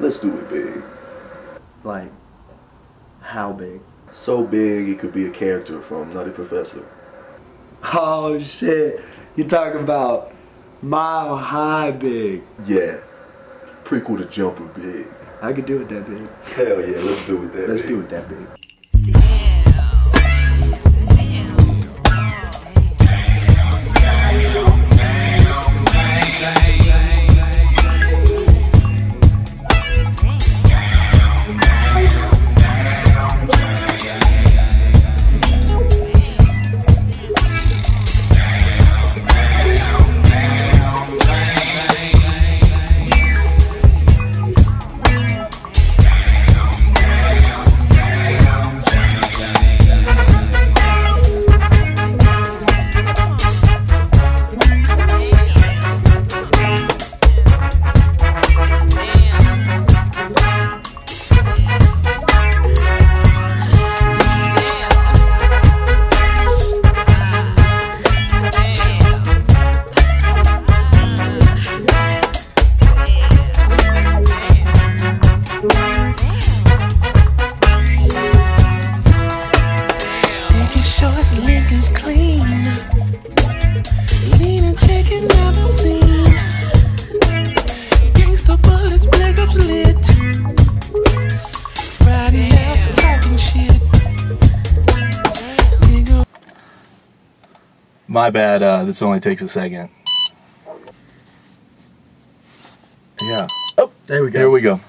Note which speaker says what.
Speaker 1: Let's do it big.
Speaker 2: Like, how big?
Speaker 1: So big it could be a character from Nutty Professor.
Speaker 2: Oh shit! You're talking about Mile High big.
Speaker 1: Yeah. Prequel to Jumper big.
Speaker 2: I could do it that big.
Speaker 1: Hell yeah, let's do it that big.
Speaker 2: Let's do it that big.
Speaker 3: My bad, uh, this only takes a second. Yeah.
Speaker 2: Oh, there we go.
Speaker 3: Here we go.